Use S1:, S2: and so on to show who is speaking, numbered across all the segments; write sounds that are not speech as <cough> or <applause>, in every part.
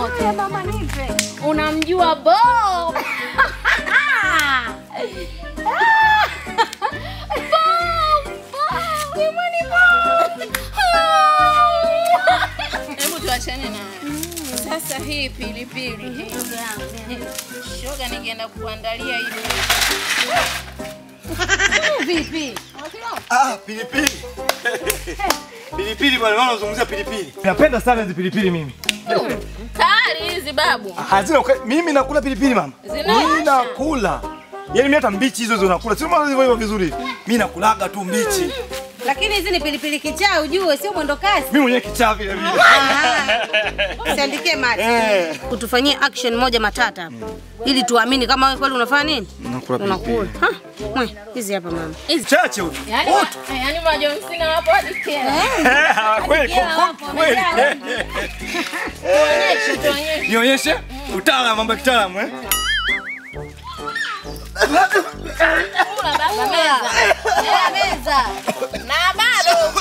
S1: moto. Unamjua Bo? <laughs> Hebu tuachane. Sasa hii pilipili. Shoga, ningeenda kuandalia hii.
S2: Vipi?
S3: Ah, pilipili. Pilipili bwana, unaona unazungumzia pilipili. Napenda sana hizi pilipili mimi
S1: hizi babu.
S3: Hazina uka- mimi nakula pilipili mama. Mimi nakula. Yaani mimi hata mbichi hizo zinakula. Sio maana hivyo hivyo vizuri. Mimi nakulaga tu mbichi.
S2: Lakini hizi ni pilipili kichaa ujue, sio mwendo kasi.
S3: Mimi mwenyewe kichaa vile vile.
S2: Usiandikie mate.
S3: Eh.
S2: Utufanyie action moja matata mm. Ili tuamini kama wewe kweli unafanya nini?
S3: unakula
S2: Unakula. Ha? Mwe, hizi hapa mama.
S3: Chache huyu.
S1: Yaani wa- yaani majonzi sina hapo hadi kera.
S3: Eh, kweli kwa- kweli.
S1: Tuonyeshe, tuonyeshe.
S3: Nionyeshe utaalamu mambo ya kitaalamu eh.
S1: Kula baba meza. Meza meza. Na bado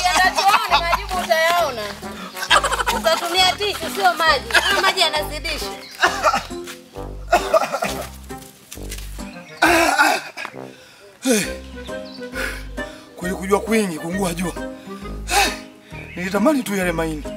S2: Tishu sio maji. Hayo maji yanazidisha.
S3: Kweli kujua kwingi kungua jua. Nilitamani tu yale mahindi.